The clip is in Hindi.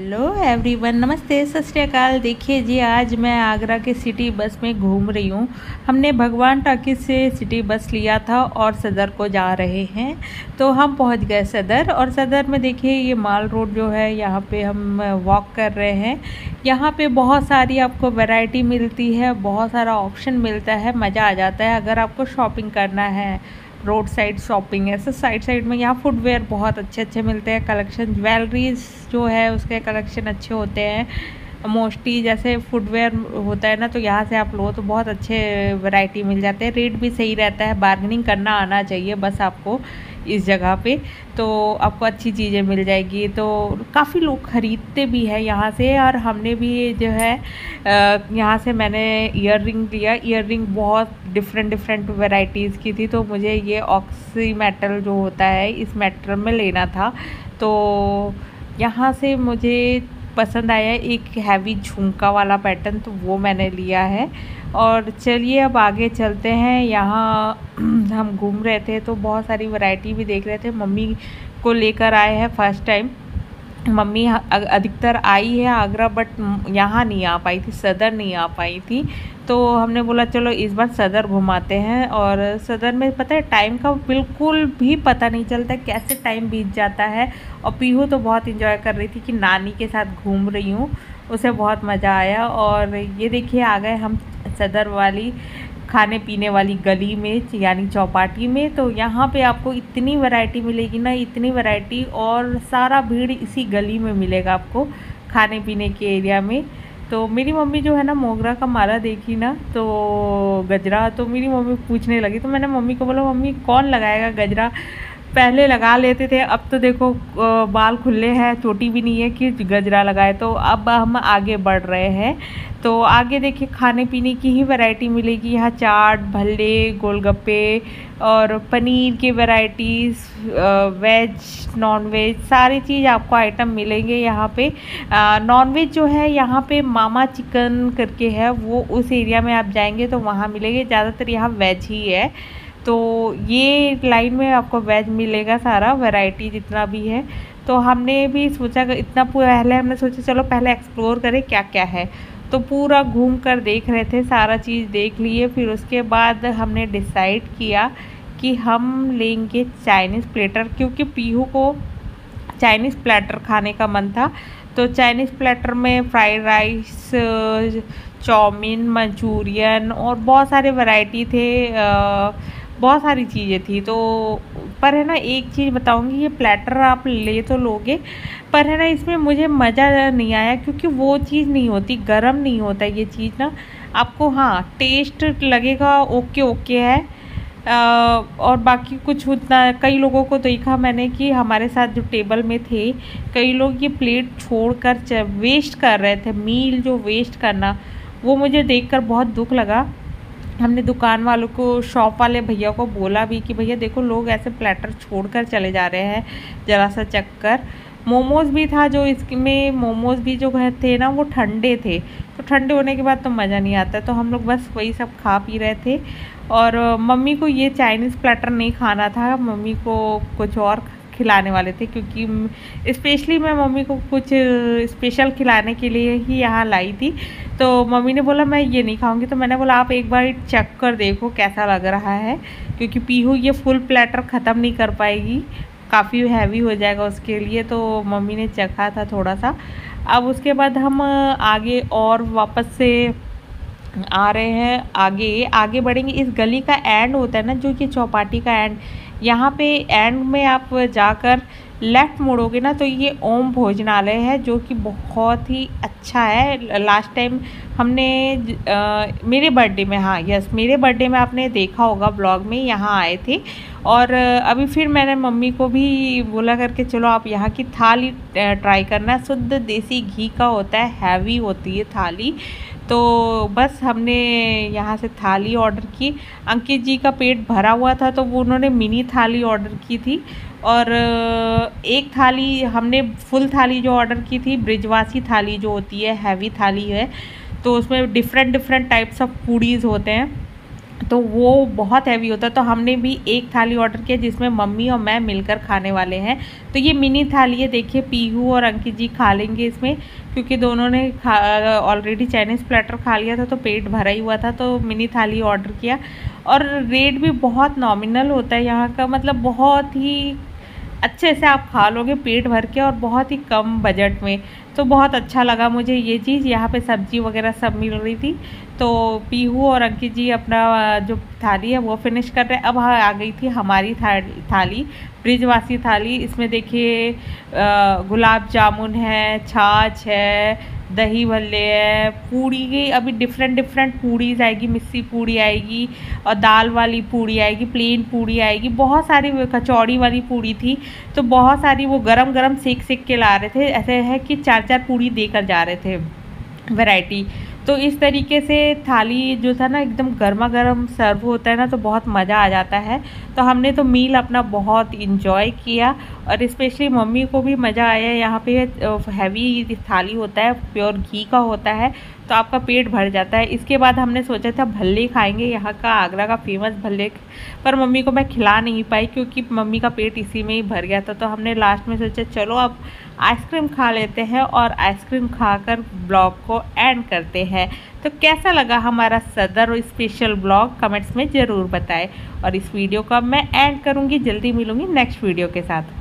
हेलो एवरीवन, नमस्ते, सत देखिए जी, आज मैं आगरा के सिटी बस में घूम रही हूँ। हमने भगवान टाकी से सिटी बस लिया था और सदर को जा रहे हैं। तो हम पहुँच गए सदर और सदर में देखिए, ये माल रोड जो है, यहाँ पे हम वॉक कर रहे हैं। यहाँ पे बहुत सारी आपको वैरायटी मिलती है, बहुत सारा ऑप्शन मिलता है, मज़ा आ जाता है। अगर आपको शॉपिंग करना है रोड साइड शॉपिंग ऐसे साइड साइड में यहाँ फुटवेयर बहुत अच्छे अच्छे मिलते हैं। कलेक्शन, ज्वेलरीज जो है, उसके कलेक्शन अच्छे होते हैं। मोस्टली जैसे फुटवेयर होता है ना तो यहाँ से आप लो तो बहुत अच्छे वैरायटी मिल जाते हैं। रेट भी सही रहता है। बार्गनिंग करना आना चाहिए बस आपको। इस जगह पे तो आपको अच्छी चीज़ें मिल जाएगी। तो काफ़ी लोग ख़रीदते भी हैं यहाँ से और हमने भी जो है यहाँ से मैंने रिंग लिया। रिंग बहुत डिफरेंट डिफरेंट वेराइटीज़ की थी तो मुझे ये ऑक्सी मेटल जो होता है, इस मेटल में लेना था। तो यहाँ से मुझे पसंद आया एक हैवी झुमका वाला पैटर्न तो वो मैंने लिया है। और चलिए अब आगे चलते हैं। यहाँ हम घूम रहे थे तो बहुत सारी वैरायटी भी देख रहे थे। मम्मी को लेकर आए हैं फ़र्स्ट टाइम मम्मी अधिकतर आई है आगरा बट यहाँ नहीं आ पाई थी, सदर नहीं आ पाई थी। तो हमने बोला, चलो, इस बार सदर घुमाते हैं। और सदर में, पता है टाइम का बिल्कुल भी पता नहीं चलता कैसे टाइम बीत जाता है। और पीहू तो बहुत इंजॉय कर रही थी कि नानी के साथ घूम रही हूँ। उसे बहुत मज़ा आया। और ये देखिए, आ गए हम सदर वाली। खाने पीने वाली गली में, यानी चौपाटी में तो यहाँ पे आपको इतनी वैरायटी मिलेगी ना, इतनी वैरायटी और सारा भीड़ इसी गली में मिलेगा आपको खाने पीने के एरिया में। तो मेरी मम्मी जो है ना, मोगरा का माला देखी ना तो गजरा तो मेरी मम्मी पूछने लगी तो मैंने मम्मी को बोला, मम्मी, कौन लगाएगा गजरा? पहले लगा लेते थे, अब तो देखो बाल खुले हैं, चोटी भी नहीं है कि गजरा लगाए तो अब हम आगे बढ़ रहे हैं। तो आगे देखिए, खाने पीने की ही वैरायटी मिलेगी, यहाँ चाट, भल्ले, गोलगप्पे और पनीर की वैराइटीज़ वेज नॉन वेज सारी चीज़ आपको आइटम मिलेंगे यहाँ पे। नॉन वेज जो है, यहाँ पे मामा चिकन करके है, वो उस एरिया में आप जाएँगे तो वहाँ मिलेंगे, ज़्यादातर यहाँ वेज ही है। तो ये लाइन में आपको वेज मिलेगा सारा वैरायटी जितना भी है। तो हमने भी सोचा इतना पहले हमने सोचा चलो पहले एक्सप्लोर करें क्या क्या है। तो पूरा घूम कर देख रहे थे सारा चीज़ देख लिए। फिर उसके बाद हमने डिसाइड किया कि हम लेंगे चाइनीज़ प्लेटर क्योंकि पीहू को चाइनीज़ प्लेटर खाने का मन था। तो चाइनीज़ प्लेटर में fried rice chow mein Manchurian और बहुत सारे वैरायटी थे आ, बहुत सारी चीज़ें थी तो पर है ना एक चीज़ बताऊँगी ये प्लेटर आप ले तो लोगे पर है ना इसमें मुझे मज़ा नहीं आया क्योंकि वो चीज़ नहीं होती गर्म नहीं होता ये चीज़ ना। आपको हाँ टेस्ट लगेगा ओके ओके है। आ, और बाकी कुछ उतना कई लोगों को देखा मैंने कि हमारे साथ जो टेबल में थे कई लोग ये प्लेट छोड़कर वेस्ट कर रहे थे मील जो वेस्ट करना वो मुझे देखकर बहुत दुख लगा। हमने दुकान वालों को, शॉप वाले भैया को बोला भी कि भैया देखो लोग ऐसे प्लेटर छोड़कर चले जा रहे हैं, ज़रा सा चक्कर मोमोज़ भी था जो इसमें, मोमोज़ भी जो थे ना, वो ठंडे थे। तो ठंडे होने के बाद तो मज़ा नहीं आता तो हम लोग बस वही सब खा पी रहे थे। और, मम्मी को ये चाइनीज़ प्लेटर नहीं खाना था, मम्मी को कुछ और खिलाने वाले थे क्योंकि स्पेशली मैं मम्मी को कुछ स्पेशल खिलाने के लिए ही यहाँ लाई थी। तो मम्मी ने बोला, मैं ये नहीं खाऊँगी। तो मैंने बोला, आप एक बार चेक कर देखो कैसा लग रहा है। क्योंकि पीहू ये फुल प्लेटर ख़त्म नहीं कर पाएगी। काफ़ी हैवी हो जाएगा उसके लिए तो मम्मी ने चखा था थोड़ा सा अब उसके बाद हम आगे और वापस से आ रहे हैं। आगे आगे बढ़ेंगे। इस गली का एंड होता है ना, जो कि चौपाटी का एंड यहाँ पे एंड में आप जाकर लेफ़्ट मुड़ोगे ना तो ये ओम भोजनालय है जो कि बहुत ही अच्छा है। लास्ट टाइम हमने आ, मेरे बर्थडे में हाँ यस मेरे बर्थडे में आपने देखा होगा ब्लॉग में यहाँ आए थे। और अभी फिर मैंने मम्मी को भी बोला करके चलो आप यहाँ की थाली ट्राई करना। शुद्ध देसी घी का होता है हैवी होती है थाली। तो बस हमने यहाँ से थाली ऑर्डर की। अंकित जी का पेट भरा हुआ था तो वो उन्होंने मिनी थाली ऑर्डर की थी और एक थाली हमने फुल थाली जो ऑर्डर की थी, ब्रिजवासी थाली जो होती है, हैवी थाली है तो उसमें different different types of puris होते हैं। तो वो बहुत हैवी होता है। तो हमने भी एक थाली ऑर्डर किया जिसमें मम्मी और मैं मिलकर खाने वाले हैं। तो ये मिनी थाली है, देखिए, पीहू और अंकित जी खा लेंगे इसमें, क्योंकि दोनों ने खा ऑलरेडी चाइनीज़ प्लेटर खा लिया था तो पेट भरा ही हुआ था तो मिनी थाली ऑर्डर किया। और रेट भी बहुत नॉमिनल होता है यहाँ का मतलब बहुत ही अच्छे से आप खा लोगे पेट भर के और बहुत ही कम बजट में। तो बहुत अच्छा लगा मुझे ये चीज़। यहाँ पे सब्ज़ी वगैरह सब मिल रही थी। तो पीहू और अंकित जी अपना जो थाली है वो फिनिश कर रहे हैं। अब हाँ आ गई थी हमारी थाली थाली, ब्रिजवासी थाली। इसमें देखिए गुलाब जामुन है, छाछ है दही भल्ले है, पूड़ी की अभी डिफरेंट डिफरेंट पूड़ीज आएगी, मिस्सी पूड़ी आएगी और दाल वाली पूड़ी आएगी प्लेन पूड़ी आएगी। बहुत सारी कचौड़ी वाली पूड़ी थी तो बहुत सारी वो गरम गरम सेक सेक के ला रहे थे। ऐसे है कि चार चार पूड़ी देकर जा रहे थे। वैरायटी तो इस तरीके से थाली जो था ना, एकदम गर्मा गर्म सर्व होता है ना तो बहुत मज़ा आ जाता है। तो हमने तो मील अपना बहुत इन्जॉय किया और इस्पेशली मम्मी को भी मज़ा आया। यहाँ पे हैवी थाली होता है प्योर घी का होता है। तो आपका पेट भर जाता है। इसके बाद हमने सोचा था, भल्ले खाएँगे, यहाँ का आगरा का फ़ेमस भल्ले पर मम्मी को मैं खिला नहीं पाई क्योंकि मम्मी का पेट इसी में ही भर गया था। तो हमने लास्ट में सोचा, चलो अब आइसक्रीम खा लेते हैं और आइसक्रीम खाकर ब्लॉग को एंड करते हैं। तो कैसा लगा हमारा सदर और स्पेशल ब्लॉग कमेंट्स में ज़रूर बताएँ। और इस वीडियो का मैं एंड करूँगी। जल्दी मिलूँगी नेक्स्ट वीडियो के साथ।